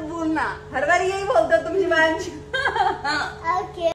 करना मत हर बार यही बोलते हो तुम Shivansh okay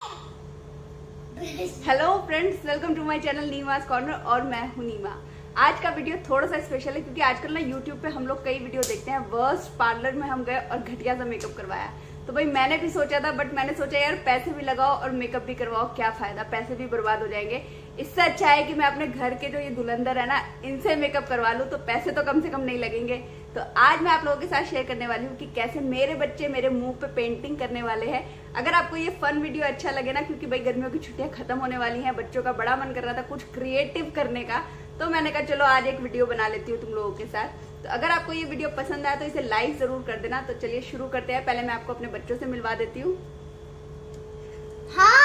hello friends welcome to my channel Neema's corner और मैं हूँ नीमा. आज का वीडियो थोड़ा सा स्पेशल है क्योंकि आजकल ना यूट्यूब पे हम लोग कई वीडियो देखते हैं. वर्स्ट पार्लर में हम गए और घटिया सा मेकअप करवाया. तो भाई मैंने भी सोचा था बट मैंने सोचा यार पैसे भी लगाओ और मेकअप भी करवाओ क्या फ़ायदा? पैसे भी बर्बाद हो जाएँगे. इससे अच्छा है कि मैं अपने घर के जो ये दुलंदर है ना इनसे मेकअप करवा लूँ तो पैसे तो कम से कम नहीं लगेंगे. तो आज मैं आप लोगों के साथ शेयर करने वाली हूँ कि कैसे मेरे बच्चे मेरे मुँह पे पेंटिंग करने वाले हैं। अगर आपको ये फन वीडियो अच्छा लगे ना, क्योंकि भाई गर्मियों की छुट्टियाँ खत्म होने वाली हैं, बच्चों का बड़ा मन कर रहा था कुछ क्रिएटिव करने का तो मैंने कहा चलो आज एक वीडियो बना लेती हूँ तुम लोगों के साथ। तो अगर आपको ये वीडियो पसंद आया तो इसे लाइक ज़रूर कर देना। तो चलिए शुरू करते हैं। पहले मैं आपको अपने बच्चों से मिलवा देती हूँ। हाय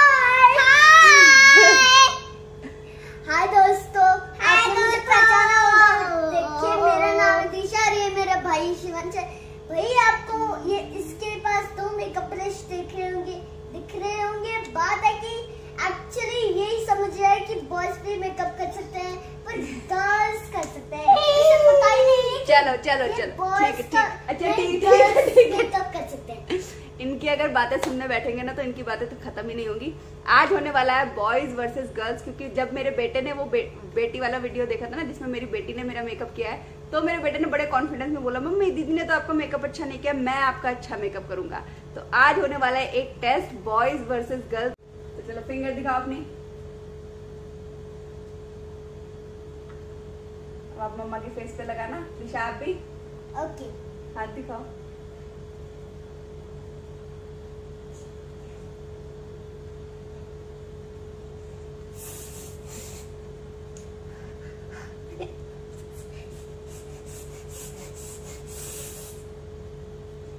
चलो चलो चलो। ठीक है ठीक का- अच्छा ठीक है ठीक है। मेकअप कर सकते हैं। इनकी अगर बातें सुनने बैठेंगे ना तो इनकी बातें तो खत्म ही नहीं होंगी। आज होने वाला है बॉयज़ वर्सेस गर्ल्स क्योंकि जब मेरे बेटे ने वो बे, बेटी वाला वीडियो देखा था ना जिसमें मेरी बेटी ने मेरा मेकअप किया है तो मेरे बेटे ने बड़े कॉन्फिडेंस में बोला मम्मी दीदी ने तो आपका मेकअप अच्छा नहीं किया मैं आपका अच्छा मेकअप करूँगा। तो आज होने वाला है एक टेस्ट बॉयज़ वर्सेज गर्ल्स तो चलो फिंगर दिखाओ अपनी। अब आप मम्मा के फेस पे लगाना। दिशा आप भी। ओके हाथ दिखाओ।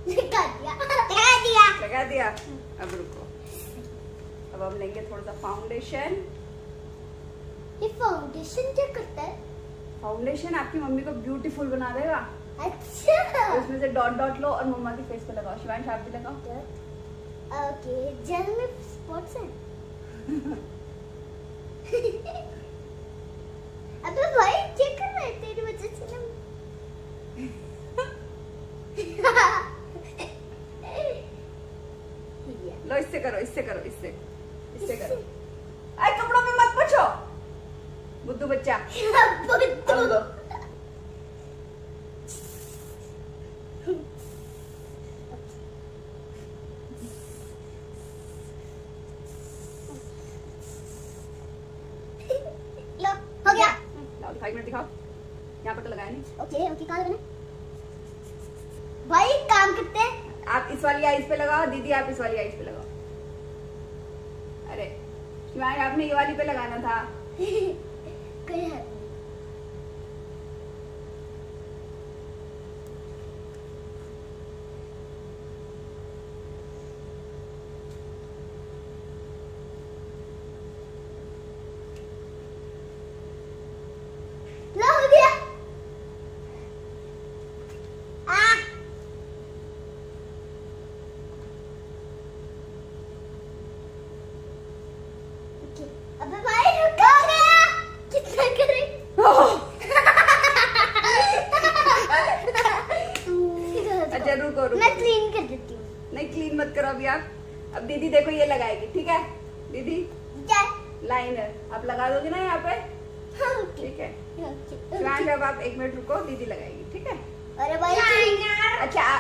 दिया। लगा दिया। लगा दिया। अब रुको। अब हम लेंगे थोड़ा सा फाउंडेशन ये फाउंडेशन क्या करता है? फाउंडेशन आपकी मम्मी को ब्यूटीफुल बना देगा। अच्छा। तो उसमें से डॉट डॉट लो और मम्मा की फेस पे लगाओ। शिवांश आप भी लगाओ। ओके जेल में स्पॉट्स हैं? अबे भाई क्या कर रहा तेरी वजह से ना लो इससे करो इससे करो इससे इससे? करो अरे कपड़ों पे मत पूछो बुद्धू बच्चा। दिखाओ। यहाँ पर तो भाई काम आप इस वाली आइज़ पे लगाओ, दीदी, आप इस वाली आइज़ पे लगाओ। अरे आपने ये वाली पे लगाना था। कोई हद नहीं लो हो गया आ ओके अबे भाई रुक हो गया कितना करें अच्छा रुको रुको मैं क्लीन कर देती हूँ नहीं क्लीन मत करो अभी आप। अब दीदी देखो ये लगाएगी ठीक है? दीदी? लाइनर आप लगा दोगे ना यहाँ पे? हाँ, ठीक है। ओके, शिवांश अब आप एक मिनट रुको दीदी लगाएगी ठीक है? अरे भाई अच्छा आ,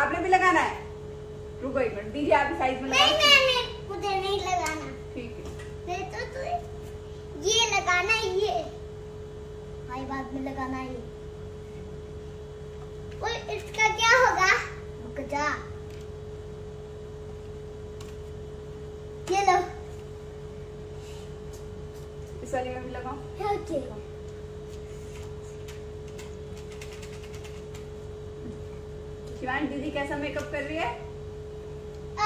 आपने भी लगाना है? रुको एक मिनट दीदी आप साइज़ में नहीं लगाओ। नहीं नहीं मुझे नहीं लगाना। ठीक है। नहीं तो तू ये लगाना है ये। भाई बाद में लगाना है। ये इसका क्या होगा? रुक जा ये लो इस वाली में भी लगाओ। ओके शिवांश दीदी कैसा मेकअप कर रही है?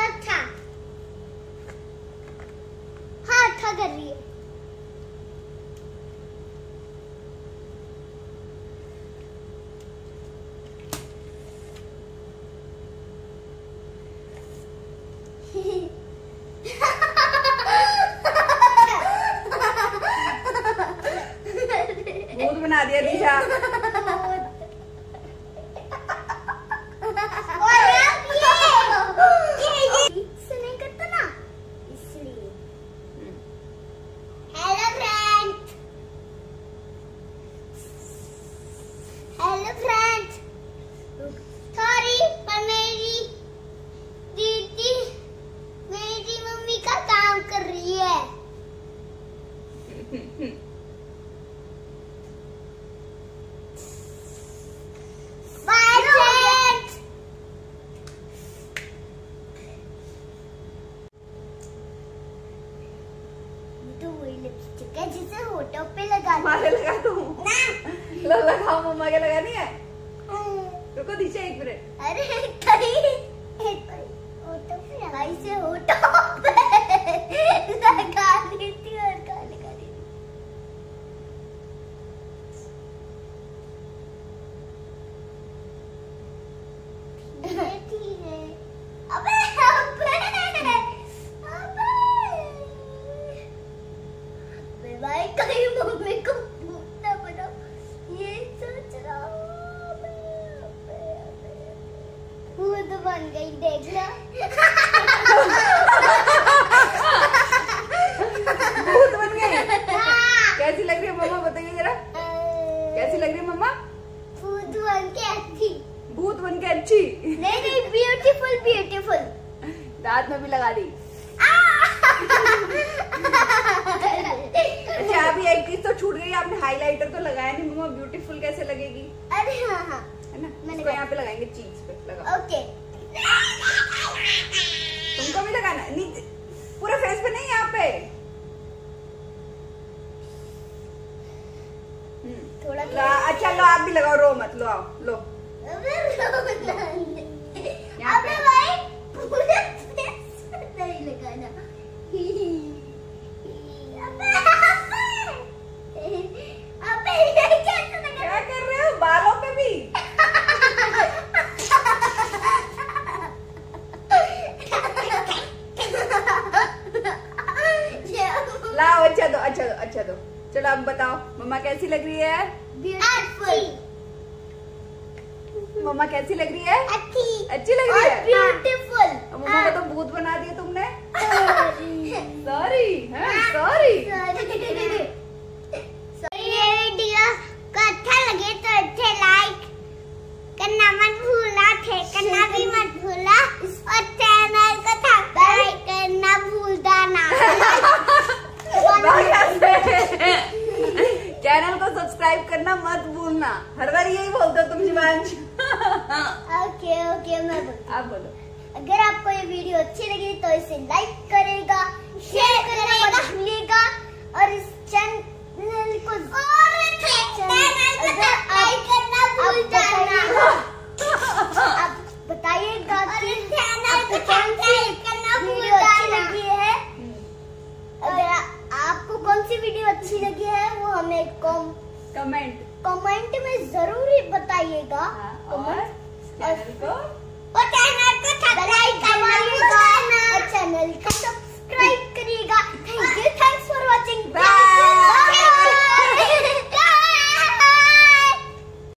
अच्छा। हाँ अच्छा कर रही है। भूत बना दिया अच्छे से होटो पे लगा मारे लगा दो। लो लगाओ मम्मा के लगानी है। हाँ। रुको दीजिए एक मिनट। अरे कहीं? होटो पे लगाई से? होटो पे लगा दी। बन गई देख लो। भूत बन गई। कैसी लग रही है मम्मा बताइए जरा। कैसी लग रही है मम्मा? भूत बन के अच्छी। भूत बन के अच्छी। नहीं नहीं ब्यूटीफुल ब्यूटीफुल दांत में भी लगा दी। अच्छा अभी एक चीज़ तो छूट गई आपने हाइलाइटर तो लगाया नहीं मम्मा ब्यूटीफुल कैसे लगेगी? अरे हाँ हाँ। है ना? मैंने यहाँ पे लगाएँगे चीज़ पे लगा ओके तुमको भी लगाना नीचे पूरे फेस पे नहीं यहाँ पे हम्म। थोड़ा ला- अच्छा लो आप भी लगाओ रो मत लो आओ लो अच्छा अच्छा चलो अब बताओ मम्मा कैसी लग रही है ब्यूटीफुल मम्मा कैसी लग रही है? अच्छी. अच्छी लग रही है? ब्यूटीफुल मम्मा को तो भूत बना दिया तुमने सॉरी सॉरी ये वीडियो को अच्छा लगे तो अच्छे लाइक करना मत भूलना थे करना भी मत भूलना और चैनल को सब्सक्राइब करना भूलना ना चैनल को सब्सक्राइब करना मत भूलना हर बार यही बोलते हो तुम शिवांश ओके ओके मैं आप बोलो। अगर आपको ये वीडियो अच्छी लगी तो इसे लाइक करेगा शेयर करेगा मत भूलिएगा और इस कमेंट कमेंट में ज़रूर बताइएगा। और चैनल को और को सब्सक्राइब करिएगा। चैनल को सब्सक्राइब करिएगा। Thank you thank